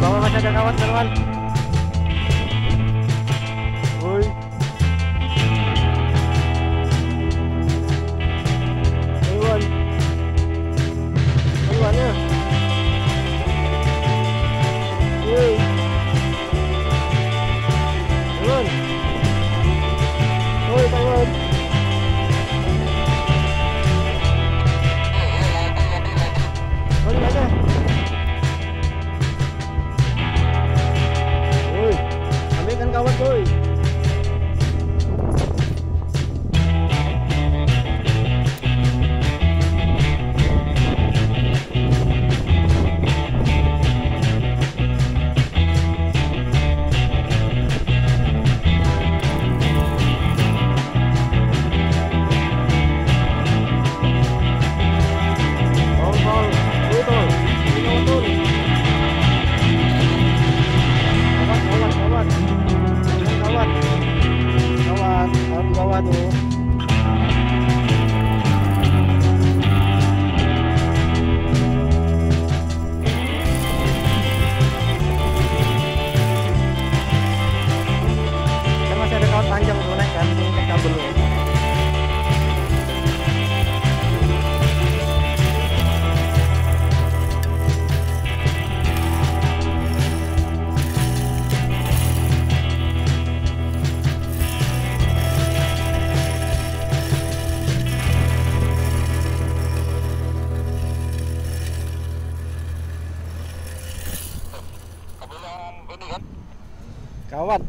¿Cómo vas a acabar, Salvador?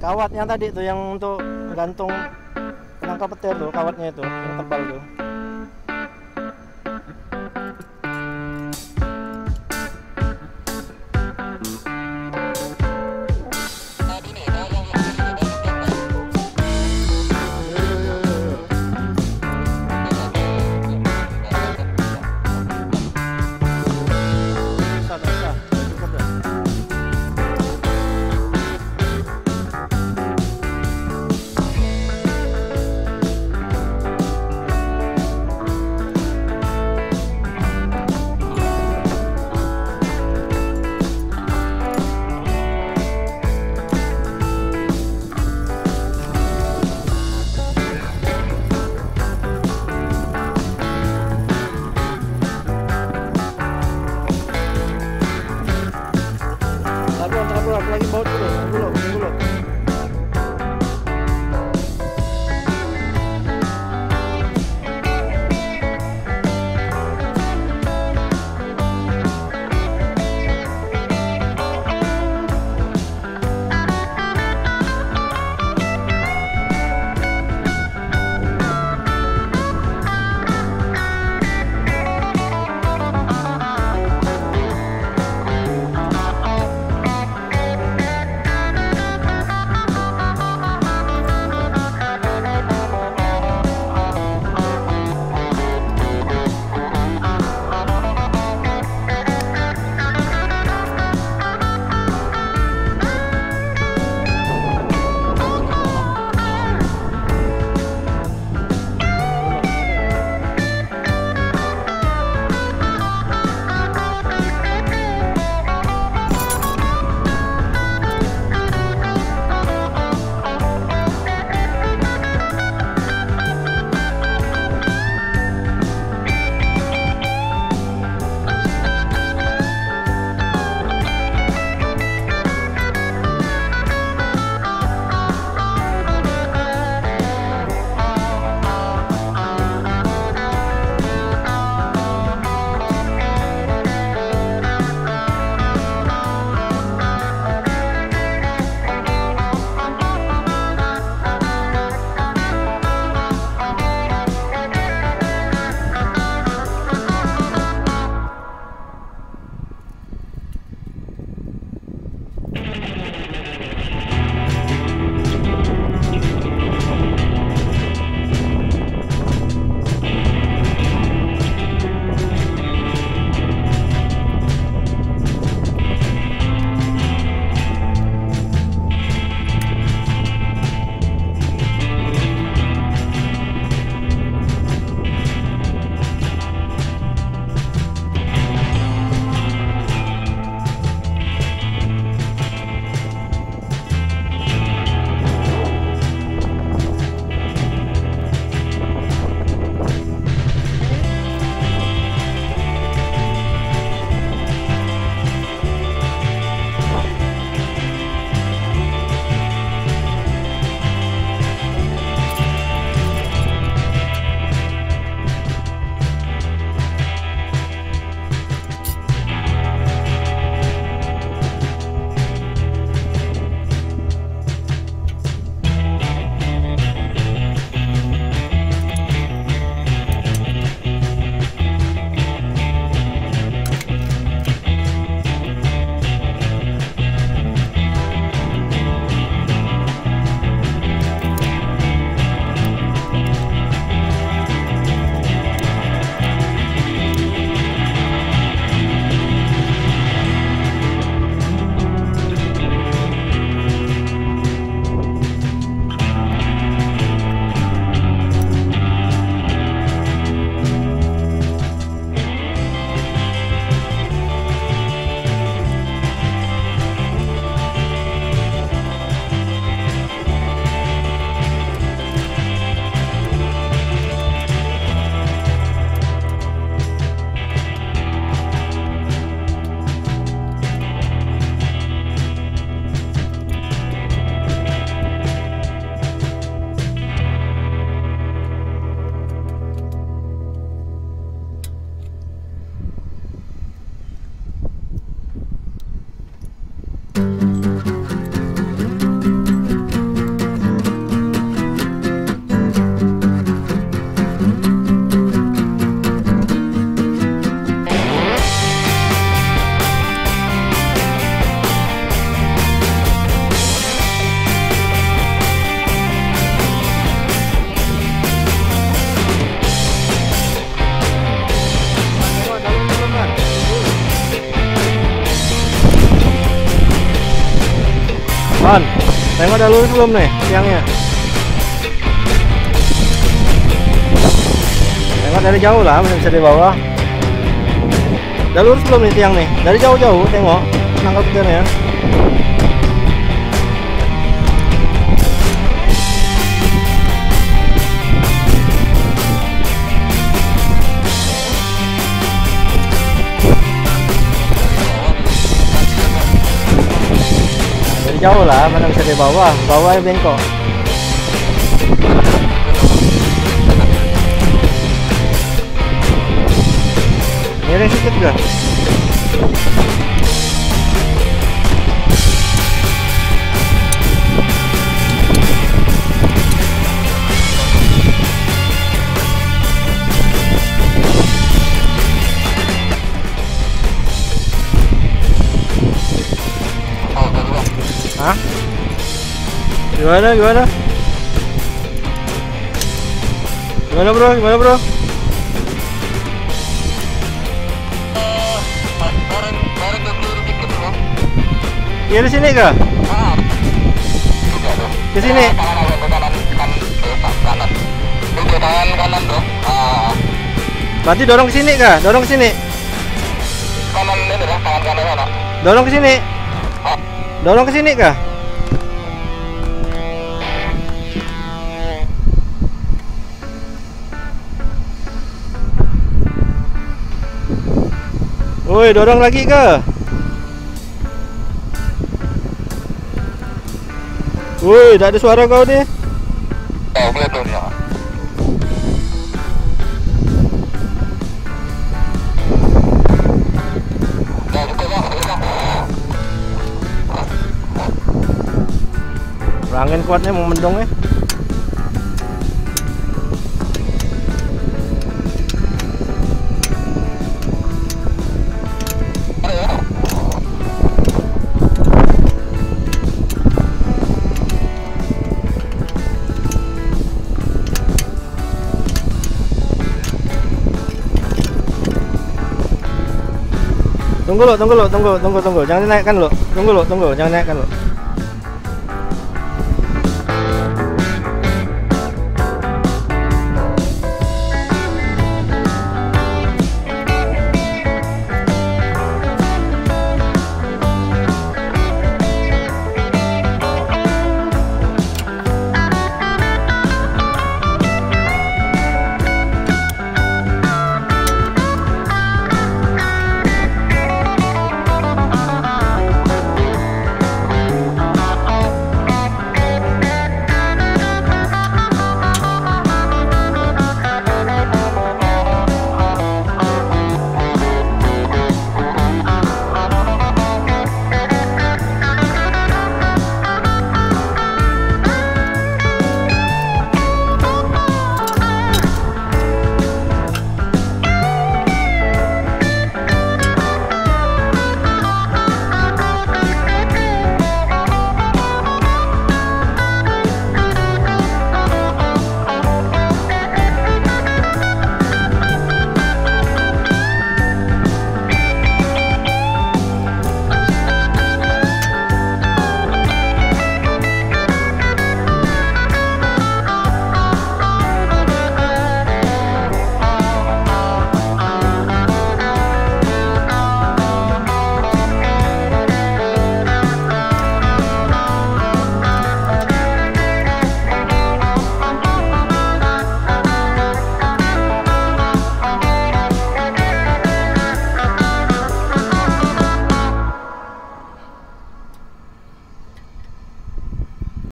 kawat yang tadi tuh yang untuk gantung penangkal petir tuh kawatnya itu yang tebal tuh. Tengok udah lurus belum nih tiangnya? Tengok dari jauh lah, masih bisa di bawah. Udah lurus belum nih tiang nih? Dari jauh-jauh tengok, nangkap ya. Jauh lah, mana bisa di bawah, bawah ya bengkok. Miring sedikit gak? Gimana gimana? Gimana bro? Gimana bro? Iya di sini kah? Ke sini. Berarti dorong ke sini kah? Dorong ke sini. Dorong ke sini. Dorong ke sini kah? Woi, dorong lagi ke? Woi, tak ada suara kau ni. oh boleh bang. Angin kuatnya mau mendong ya. 동글로 동글로 동글 동글 동글 장난해 간로 동글로 동글 장난해 간로